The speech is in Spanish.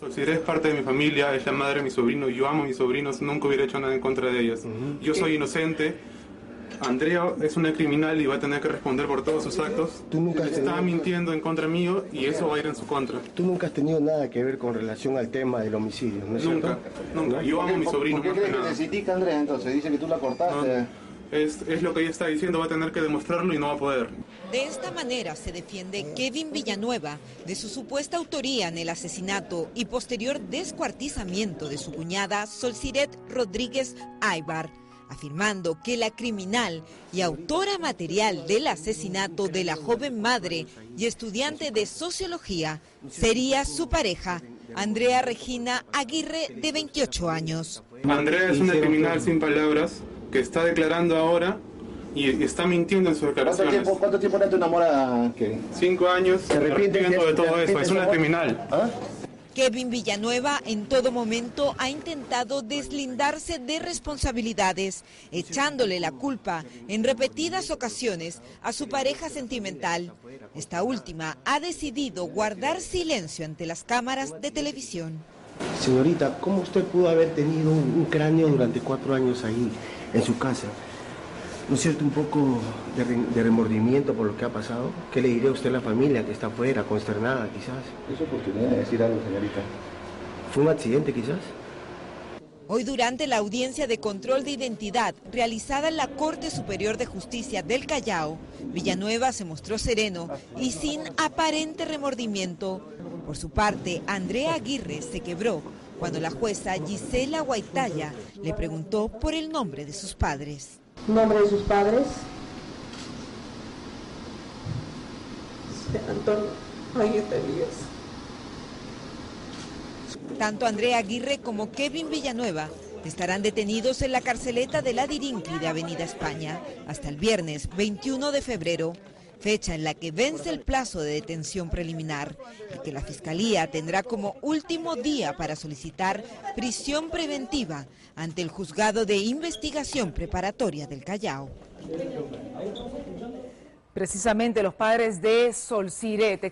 Solciré es parte de mi familia, es la madre de mi sobrino, yo amo a mis sobrinos, nunca hubiera hecho nada en contra de ellos. Yo soy inocente, Andrea es una criminal y va a tener que responder por todos sus actos. Tú nunca has Está tenido- mintiendo en contra mío y eso va a ir en su contra. Tú nunca has tenido nada que ver con relación al tema del homicidio, ¿no es Nunca, cierto? nunca. Yo amo a mi sobrino ¿Por qué más que crees que nada. te critica Andrea entonces? Dice que tú la cortaste. No, es, es lo que ella está diciendo, va a tener que demostrarlo y no va a poder. De esta manera se defiende Kevin Villanueva de su supuesta autoría en el asesinato y posterior descuartizamiento de su cuñada Solciret Rodríguez Aybar, afirmando que la criminal y autora material del asesinato de la joven madre y estudiante de sociología sería su pareja, Andrea Regina Aguirre, de 28 años. Andrea es una criminal sin palabras que está declarando ahora y, y está mintiendo en sus ¿Cuánto declaraciones. tiempo, ¿Cuánto tiempo era tu enamorada, Kevin? Cinco años ¿Se arrepiente de todo eso, es una criminal. ¿Ah? Kevin Villanueva en todo momento ha intentado deslindarse de responsabilidades, echándole la culpa en repetidas ocasiones a su pareja sentimental. Esta última ha decidido guardar silencio ante las cámaras de televisión. Señorita, ¿cómo usted pudo haber tenido un cráneo durante cuatro años ahí en su casa? ¿No es cierto un poco de, de remordimiento por lo que ha pasado? ¿Qué le diría usted a la familia que está afuera, consternada quizás? Es oportunidad de decir algo, señorita. ¿Fue un accidente quizás? Hoy durante la audiencia de control de identidad realizada en la Corte Superior de Justicia del Callao, Villanueva se mostró sereno y sin aparente remordimiento. Por su parte, Andrea Aguirre se quebró cuando la jueza Gisela Guaitaya le preguntó por el nombre de sus padres. ¿Nombre de sus padres? Antonio Aguirre. Tanto Andrea Aguirre como Kevin Villanueva estarán detenidos en la carceleta de la Dirincli de Avenida España hasta el viernes 21 de febrero, fecha en la que vence el plazo de detención preliminar y que la Fiscalía tendrá como último día para solicitar prisión preventiva ante el Juzgado de Investigación Preparatoria del Callao. Precisamente los padres de Solciret